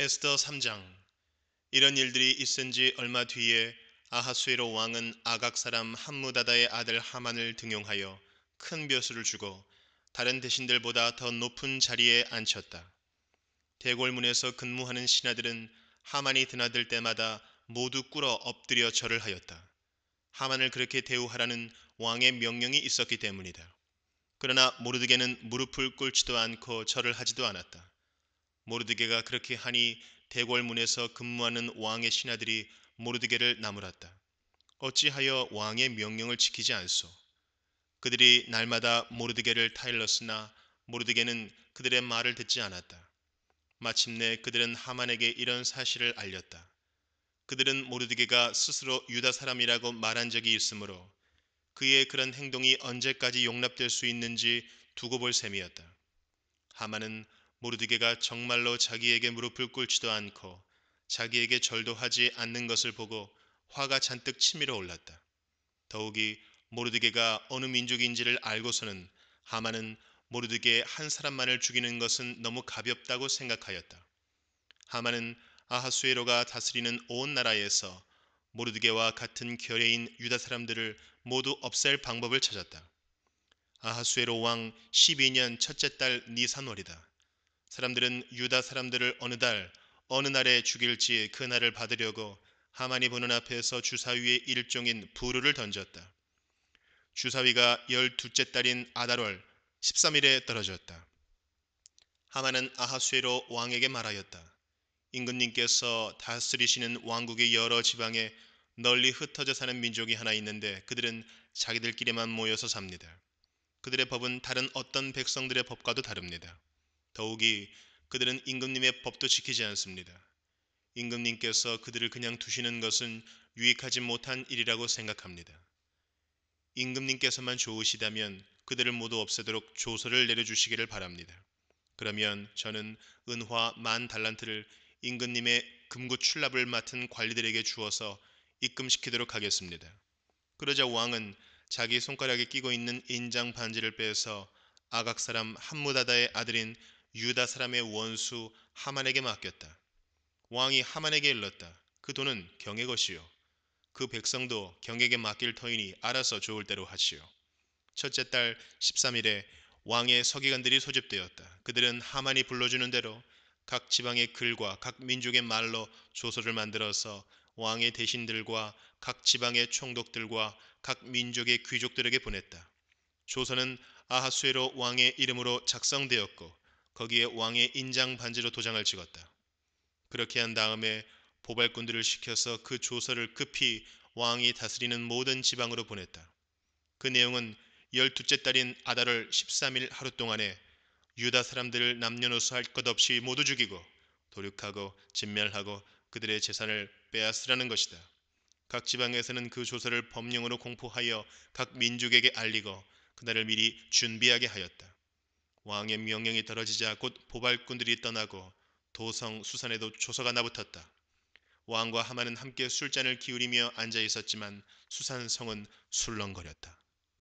에스더 3장 이런 일들이 있은 지 얼마 뒤에 아하수에로 왕은 아각 사람 함무다다의 아들 하만을 등용하여 큰 벼슬을 주고 다른 대신들보다 더 높은 자리에 앉혔다. 대궐문에서 근무하는 신하들은 하만이 드나들 때마다 모두 꿇어 엎드려 절을 하였다. 하만을 그렇게 대우하라는 왕의 명령이 있었기 때문이다. 그러나 모르드게는 무릎을 꿇지도 않고 절을 하지도 않았다. 모르드게가 그렇게 하니 대궐문에서 근무하는 왕의 신하들이 모르드게를 나무랐다. 어찌하여 왕의 명령을 지키지 않소? 그들이 날마다 모르드게를 타일렀으나 모르드게는 그들의 말을 듣지 않았다. 마침내 그들은 하만에게 이런 사실을 알렸다. 그들은 모르드게가 스스로 유다 사람이라고 말한 적이 있으므로 그의 그런 행동이 언제까지 용납될 수 있는지 두고 볼 셈이었다. 하만은 모르드게가 정말로 자기에게 무릎을 꿇지도 않고 자기에게 절도 하지 않는 것을 보고 화가 잔뜩 치밀어 올랐다. 더욱이 모르드게가 어느 민족인지를 알고서는 하만은 모르드게 한 사람만을 죽이는 것은 너무 가볍다고 생각하였다. 하만은 아하수에로가 다스리는 온 나라에서 모르드게와 같은 결의인 유다 사람들을 모두 없앨 방법을 찾았다. 아하수에로 왕 12년 첫째 달 니산월이다. 사람들은 유다 사람들을 어느 달 어느 날에 죽일지 그 날을 받으려고 하만이 보는 앞에서 주사위의 일종인 부르를 던졌다. 주사위가 열두째 달인 아달월 13일에 떨어졌다. 하만은 아하수에로 왕에게 말하였다. 임금님께서 다스리시는 왕국의 여러 지방에 널리 흩어져 사는 민족이 하나 있는데 그들은 자기들끼리만 모여서 삽니다. 그들의 법은 다른 어떤 백성들의 법과도 다릅니다. 더욱이 그들은 임금님의 법도 지키지 않습니다. 임금님께서 그들을 그냥 두시는 것은 유익하지 못한 일이라고 생각합니다. 임금님께서만 좋으시다면 그들을 모두 없애도록 조서를 내려주시기를 바랍니다. 그러면 저는 은화 만 달란트를 임금님의 금고 출납을 맡은 관리들에게 주어서 입금시키도록 하겠습니다. 그러자 왕은 자기 손가락에 끼고 있는 인장 반지를 빼서 아각 사람 함무다다의 아들인 유다 사람의 원수 하만에게 맡겼다. 왕이 하만에게 일렀다. 그 돈은 경의 것이요. 그 백성도 경에게 맡길 터이니 알아서 좋을 대로 하시오. 첫째 달 13일에 왕의 서기관들이 소집되었다. 그들은 하만이 불러주는 대로 각 지방의 글과 각 민족의 말로 조서를 만들어서 왕의 대신들과 각 지방의 총독들과 각 민족의 귀족들에게 보냈다. 조서는 아하수에로 왕의 이름으로 작성되었고 거기에 왕의 인장 반지로 도장을 찍었다. 그렇게 한 다음에 보발꾼들을 시켜서 그 조서를 급히 왕이 다스리는 모든 지방으로 보냈다. 그 내용은 열두째 달인 아달월 13일 하루 동안에 유다 사람들을 남녀노소 할 것 없이 모두 죽이고 도륙하고 진멸하고 그들의 재산을 빼앗으라는 것이다. 각 지방에서는 그 조서를 법령으로 공포하여 각 민족에게 알리고 그날을 미리 준비하게 하였다. 왕의 명령이 떨어지자 곧 보발꾼들이 떠나고 도성 수산에도 조서가 나붙었다. 왕과 하만은 함께 술잔을 기울이며 앉아 있었지만 수산성은 술렁거렸다.